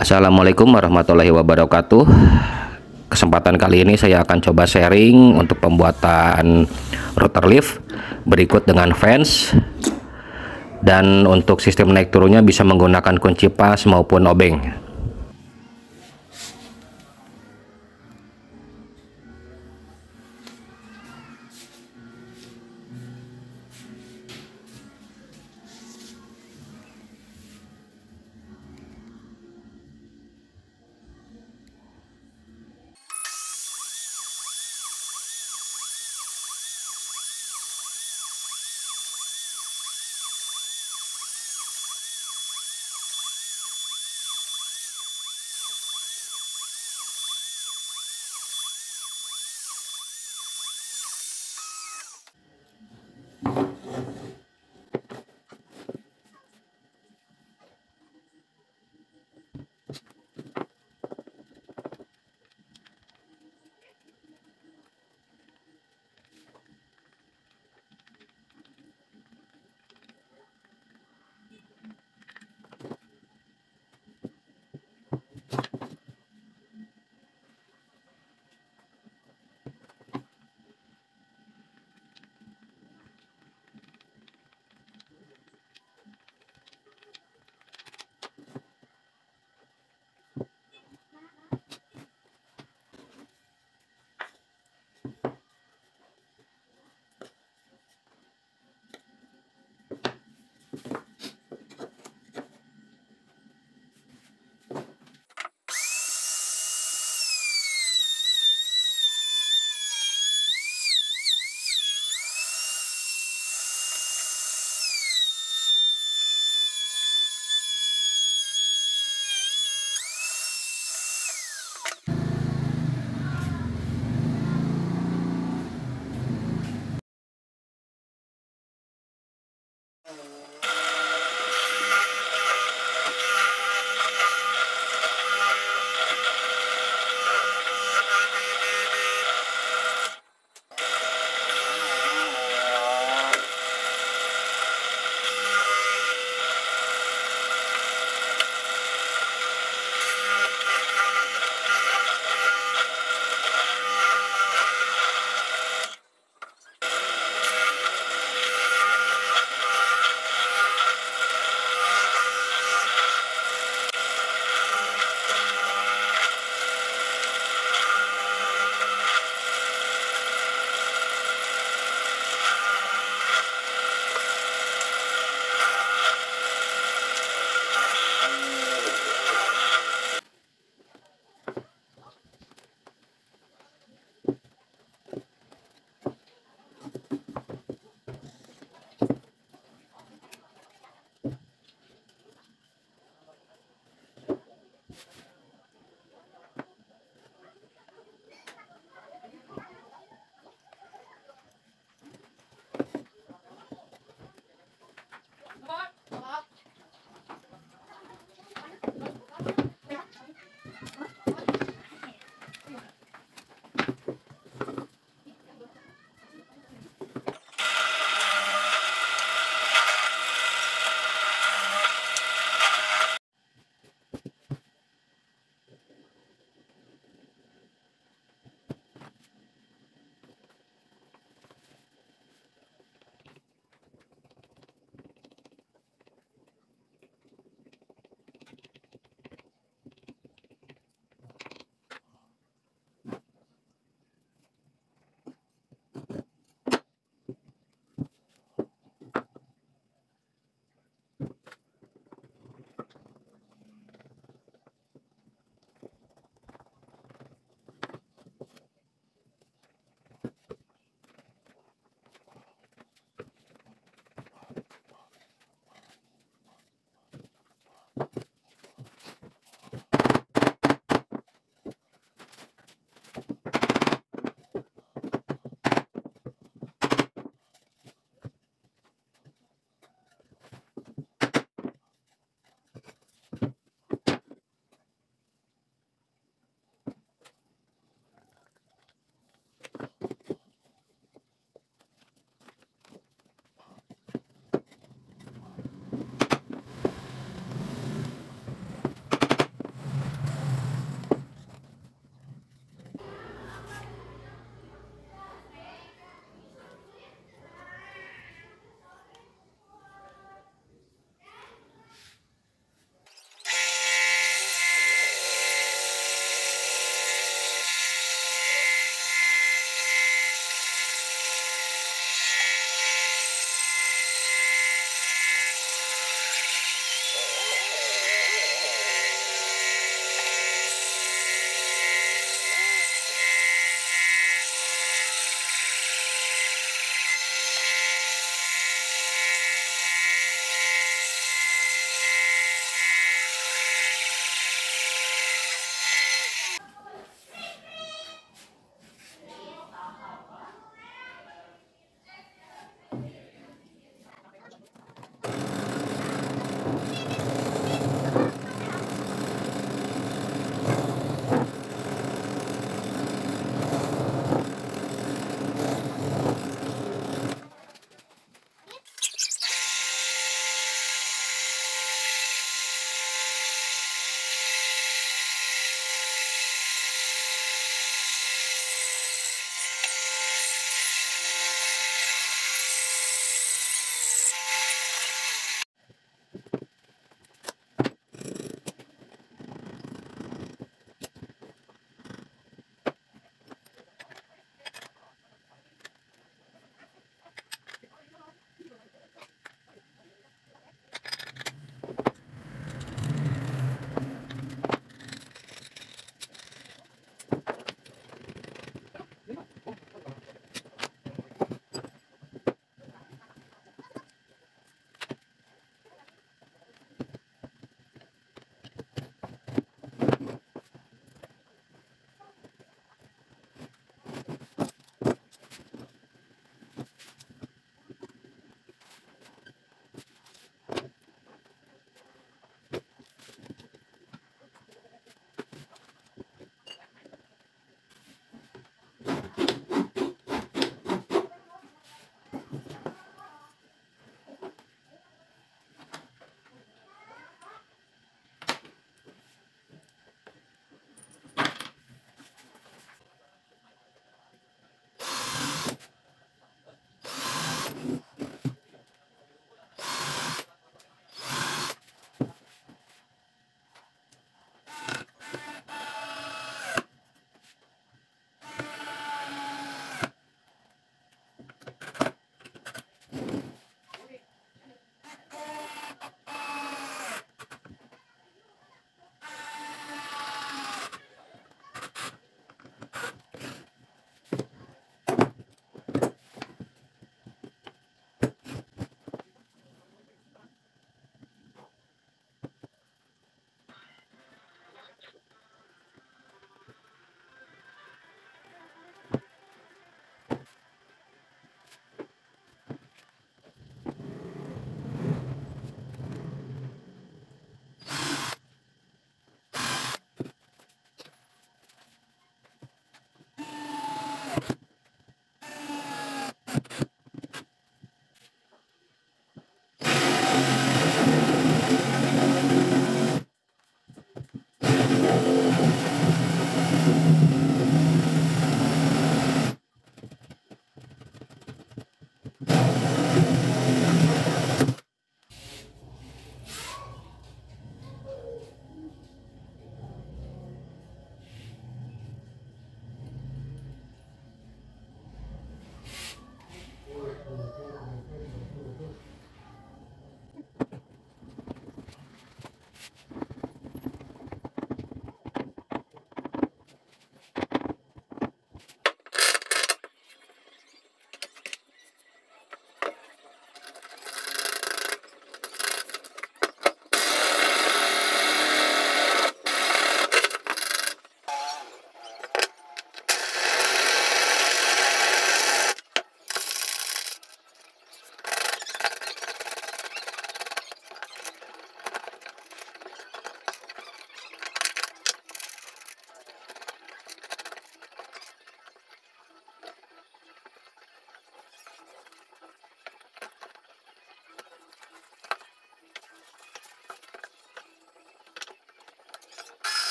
Assalamualaikum warahmatullahi wabarakatuh. Kesempatan kali ini saya akan coba sharing untuk pembuatan router lift berikut dengan fans. Dan untuk sistem naik turunnya bisa menggunakan kunci pas maupun obeng Mm-hmm. Uh...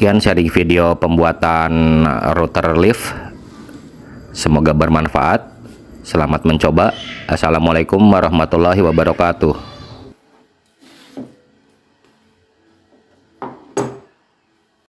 Sekian sharing video pembuatan router lift. Semoga bermanfaat. Selamat mencoba. Assalamualaikum warahmatullahi wabarakatuh.